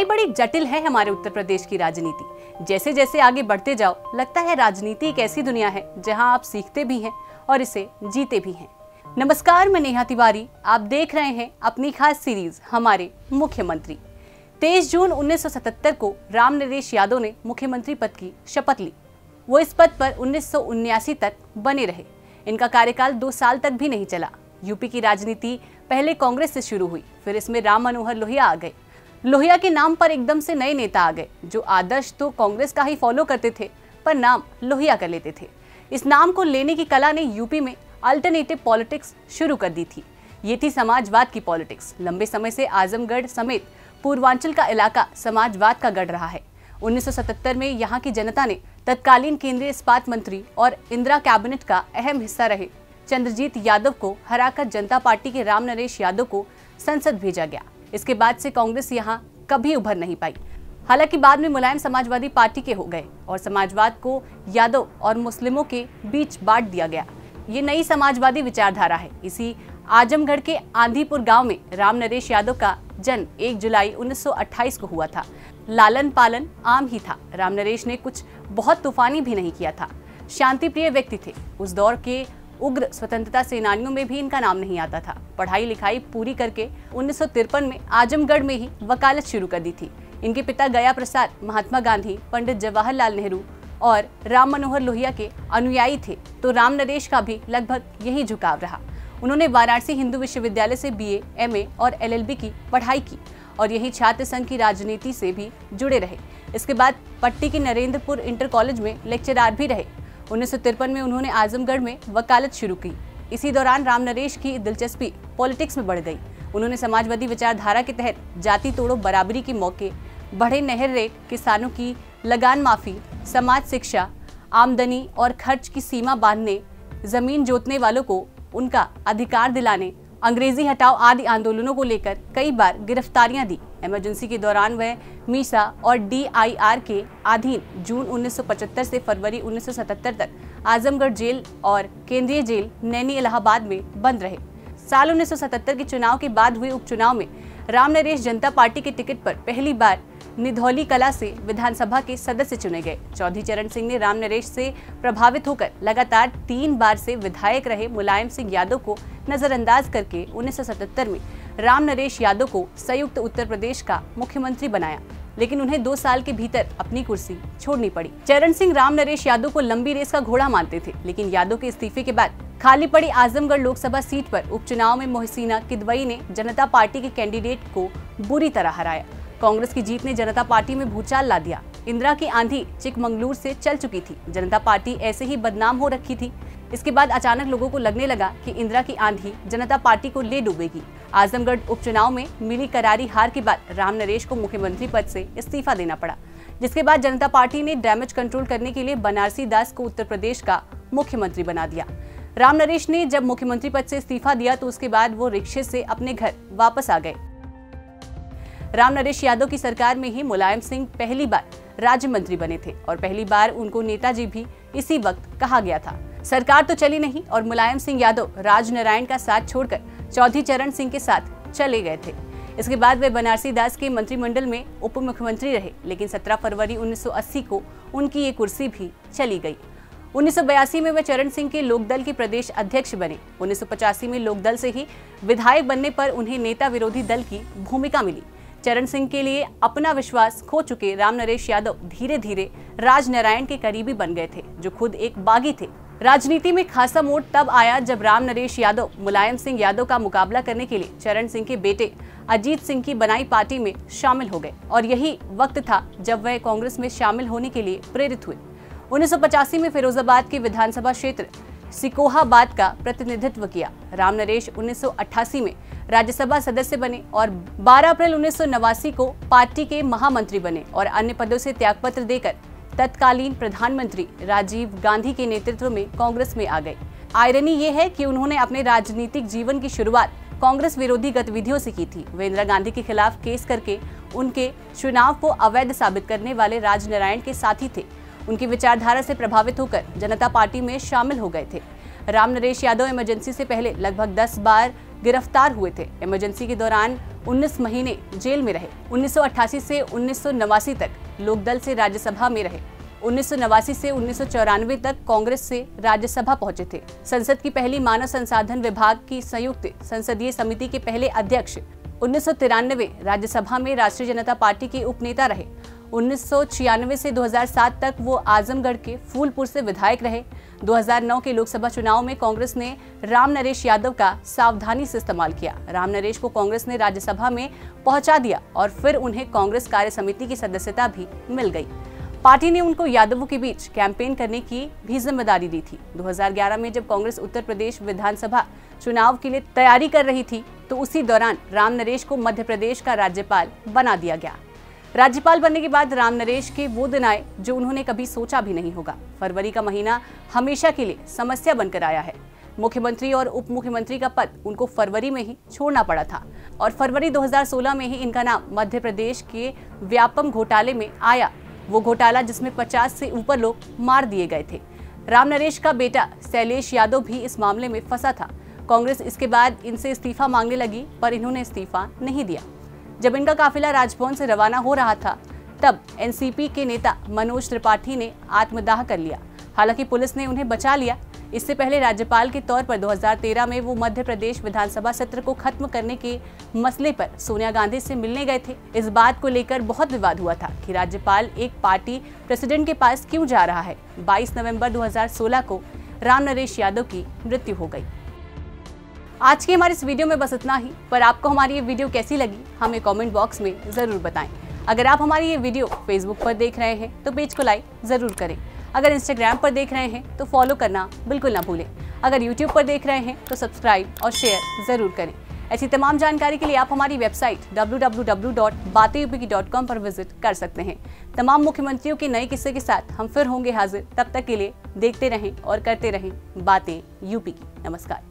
भाई बड़ी जटिल है हमारे उत्तर प्रदेश की राजनीति। जैसे जैसे आगे बढ़ते जाओ, लगता है राजनीति एक ऐसी दुनिया है जहाँ आप सीखते भी हैं और इसे जीते भी हैं। नमस्कार, मैं नेहा तिवारी। आप देख रहे हैं अपनी खास सीरीज़, हमारे मुख्यमंत्री। 23 जून 1977 को राम नरेश यादव ने मुख्यमंत्री पद की शपथ ली। वो इस पद पर उन्नीस तक बने रहे। इनका कार्यकाल दो साल तक भी नहीं चला। यूपी की राजनीति पहले कांग्रेस से शुरू हुई, फिर इसमें राम मनोहर लोहिया आ गए। लोहिया के नाम पर एकदम से नए नेता आ गए, जो आदर्श तो कांग्रेस का ही फॉलो करते थे, पर नाम लोहिया कर लेते थे। इस नाम को लेने की कला ने यूपी में अल्टरनेटिव पॉलिटिक्स शुरू कर दी थी। ये थी समाजवाद की पॉलिटिक्स लंबे समय से आजमगढ़ समेत पूर्वांचल का इलाका समाजवाद का गढ़ रहा है। 1977 में यहाँ की जनता ने तत्कालीन केंद्रीय इस्पात मंत्री और इंदिरा कैबिनेट का अहम हिस्सा रहे। चंद्रजीत यादव को हराकर जनता पार्टी के राम नरेश यादव को संसद भेजा गया। इसके बाद से कांग्रेस यहाँ कभी उभर नहीं पाई। हालाँकि बाद में मुलायम समाजवादी पार्टी के हो गए और समाजवाद को यादव और मुस्लिमों के बीच बांट दिया गया। ये नई समाजवादी विचारधारा है। इसी आजमगढ़ के आंधीपुर गाँव में राम नरेश यादव का जन्म 1 जुलाई 1928 को हुआ था। लालन पालन आम ही था। राम नरेश ने कुछ बहुत तूफानी भी नहीं किया था। शांति प्रिय व्यक्ति थे। उस दौर के उग्र स्वतंत्रता सेनानियों में भी इनका नाम नहीं आता था। पढ़ाई लिखाई पूरी करके उन्नीस सौ तिरपन में आजमगढ़ में ही वकालत शुरू कर दी थी। इनके पिता गया प्रसाद महात्मा गांधी पंडित जवाहरलाल नेहरू और राम मनोहर लोहिया के अनुयायी थे तो राम नरेश का भी लगभग यही झुकाव रहा। उन्होंने वाराणसी हिंदू विश्वविद्यालय से बीए, एमए और एलएलबी की पढ़ाई की और यही छात्र संघ की राजनीति से भी जुड़े रहे। इसके बाद पट्टी के नरेंद्रपुर इंटर कॉलेज में लेक्चरार भी रहे। उन्नीस सौ तिरपन में उन्होंने आजमगढ़ में वकालत शुरू की। इसी दौरान राम नरेश की दिलचस्पी पॉलिटिक्स में बढ़ गई। उन्होंने समाजवादी विचारधारा के तहत जाति तोड़ो बराबरी के मौके, बढ़े नहर रेट किसानों की लगान माफ़ी, समाज शिक्षा, आमदनी और खर्च की सीमा बांधने, ज़मीन जोतने वालों को उनका अधिकार दिलाने, अंग्रेज़ी हटाओ आदि आंदोलनों को लेकर कई बार गिरफ्तारियाँ दी। इमरजेंसी के दौरान वह मीसा और डीआईआर के अधीन जून 1975 से फरवरी 1977 तक आजमगढ़ जेल और केंद्रीय जेल नैनी इलाहाबाद में बंद रहे। साल 1977 के चुनाव के बाद हुए उपचुनाव में राम नरेश जनता पार्टी के टिकट पर पहली बार निधौली कला से विधानसभा के सदस्य चुने गए। चौधरी चरण सिंह ने राम नरेश से प्रभावित होकर लगातार तीन बार से विधायक रहे मुलायम सिंह यादव को नजरअंदाज करके उन्नीस सौ सतहत्तर में राम नरेश यादव को संयुक्त उत्तर प्रदेश का मुख्यमंत्री बनाया। लेकिन उन्हें दो साल के भीतर अपनी कुर्सी छोड़नी पड़ी। चरण सिंह राम नरेश यादव को लंबी रेस का घोड़ा मानते थे, लेकिन यादव के इस्तीफे के बाद खाली पड़ी आजमगढ़ लोकसभा सीट पर उपचुनाव में मोहसिना किदवई ने जनता पार्टी के कैंडिडेट को बुरी तरह हराया। कांग्रेस की जीत ने जनता पार्टी में भूचाल ला दिया। इंदिरा की आंधी चिकमंगलूर से चल चुकी थी। जनता पार्टी ऐसे ही बदनाम हो रखी थी। इसके बाद अचानक लोगों को लगने लगा कि इंदिरा की आंधी जनता पार्टी को ले डूबेगी। आजमगढ़ उपचुनाव में मिली करारी हार के बाद राम नरेश को मुख्यमंत्री पद से इस्तीफा देना पड़ा, जिसके बाद जनता पार्टी ने डैमेज कंट्रोल करने के लिए बनारसी दास को उत्तर प्रदेश का मुख्यमंत्री बना दिया। राम नरेश ने जब मुख्यमंत्री पद से इस्तीफा दिया तो उसके बाद वो रिक्शे से अपने घर वापस आ गए। राम नरेश यादव की सरकार में ही मुलायम सिंह पहली बार राज्य मंत्री बने थे और पहली बार उनको नेताजी भी इसी वक्त कहा गया था। सरकार तो चली नहीं और मुलायम सिंह यादव राज नारायण का साथ छोड़कर चौधरी चरण सिंह के साथ चले गए थे। इसके बाद वे बनारसी दास के मंत्रिमंडल में उप मुख्यमंत्री रहे, लेकिन 17 फरवरी 1980 को उनकी ये कुर्सी भी चली गई। उन्नीस में वे चरण सिंह के लोकदल के प्रदेश अध्यक्ष बने। उन्नीस सौ पचासी में लोकदल से ही विधायक बनने पर उन्हें नेता विरोधी दल की भूमिका मिली। चरण सिंह के लिए अपना विश्वास खो चुके राम नरेश यादव धीरे धीरे राज नारायण के करीबी बन गए थे, जो खुद एक बागी थे। राजनीति में खासा मोड़ तब आया जब राम नरेश यादव, मुलायम सिंह यादव का मुकाबला करने के लिए चरण सिंह के बेटे अजीत सिंह की बनाई पार्टी में शामिल हो गए। और यही वक्त था जब वह कांग्रेस में शामिल होने के लिए प्रेरित हुए। उन्नीस सौ पचासी में फिरोजाबाद के विधानसभा क्षेत्र सिकोहाबाद का प्रतिनिधित्व किया। राम नरेश उन्नीस सौ अट्ठासी में राज्यसभा सदस्य बने और 12 अप्रैल उन्नीस सौ नवासी को पार्टी के महामंत्री बने और अन्य पदों से त्यागपत्र देकर तत्कालीन प्रधानमंत्री राजीव गांधी के नेतृत्व में कांग्रेस में आ गए। आयरनी ये है कि उन्होंने अपने राजनीतिक जीवन की शुरुआत कांग्रेस विरोधी गतिविधियों से की थी। वे इंदिरा गांधी के खिलाफ केस करके उनके चुनाव को अवैध साबित करने वाले राजनारायण के साथी थे। उनकी विचारधारा से प्रभावित होकर जनता पार्टी में शामिल हो गए थे। राम नरेश यादव इमरजेंसी से पहले लगभग 10 बार गिरफ़्तार हुए थे। इमरजेंसी के दौरान 19 महीने जेल में रहे। 1988 से उन्नीस सौ नवासी तक लोकदल से राज्यसभा में रहे। उन्नीस से उन्नीस सौ चौरानवे तक कांग्रेस से राज्यसभा पहुँचे थे। संसद की पहली मानव संसाधन विभाग की संयुक्त संसदीय समिति के पहले अध्यक्ष, उन्नीस सौ तिरानवे राज्यसभा में राष्ट्रीय जनता पार्टी के उपनेता रहे। उन्नीस से 2007 तक वो आजमगढ़ के फूलपुर से विधायक रहे। 2009 के लोकसभा चुनाव में कांग्रेस ने राम नरेश यादव का सावधानी से इस्तेमाल किया। राम नरेश को कांग्रेस ने राज्यसभा में पहुँचा दिया और फिर उन्हें कांग्रेस कार्य समिति की सदस्यता भी मिल गई। पार्टी ने उनको यादवों के बीच कैंपेन करने की भी ज़िम्मेदारी दी थी। 2011 में जब कांग्रेस उत्तर प्रदेश विधानसभा चुनाव के लिए तैयारी कर रही थी तो उसी दौरान राम नरेश को मध्य प्रदेश का राज्यपाल बना दिया गया। राज्यपाल बनने के बाद राम नरेश के वो दिन आए जो उन्होंने कभी सोचा भी नहीं होगा। फरवरी का महीना हमेशा के लिए समस्या बनकर आया है। मुख्यमंत्री और उप मुख्यमंत्री का पद उनको फरवरी में ही छोड़ना पड़ा था और फरवरी 2016 में ही इनका नाम मध्य प्रदेश के व्यापम घोटाले में आया। वो घोटाला जिसमें 50 से ऊपर लोग मार दिए गए थे। राम नरेश का बेटा शैलेश यादव भी इस मामले में फंसा था। कांग्रेस इसके बाद इनसे इस्तीफा मांगने लगी, पर इन्होंने इस्तीफा नहीं दिया। जब इनका काफिला राजभवन से रवाना हो रहा था तब एनसीपी के नेता मनोज त्रिपाठी ने आत्मदाह कर लिया। हालाँकि पुलिस ने उन्हें बचा लिया। इससे पहले राज्यपाल के तौर पर 2013 में वो मध्य प्रदेश विधानसभा सत्र को खत्म करने के मसले पर सोनिया गांधी से मिलने गए थे। इस बात को लेकर बहुत विवाद हुआ था कि राज्यपाल एक पार्टी प्रेसिडेंट के पास क्यों जा रहा है। 22 नवंबर 2016 को राम नरेश यादव की मृत्यु हो गई। आज की हमारे इस वीडियो में बस इतना ही। पर आपको हमारी ये वीडियो कैसी लगी, हमें कॉमेंट बॉक्स में ज़रूर बताएँ। अगर आप हमारी ये वीडियो फेसबुक पर देख रहे हैं तो पेज को लाइक ज़रूर करें। अगर इंस्टाग्राम पर देख रहे हैं तो फॉलो करना बिल्कुल ना भूलें। अगर यूट्यूब पर देख रहे हैं तो सब्सक्राइब और शेयर ज़रूर करें। ऐसी तमाम जानकारी के लिए आप हमारी वेबसाइट www.batenyupi.com पर विज़िट कर सकते हैं। तमाम मुख्यमंत्रियों के नए किस्से के साथ हम फिर होंगे हाजिर। तब तक के लिए देखते रहें और करते रहें बातें यूपी की। नमस्कार।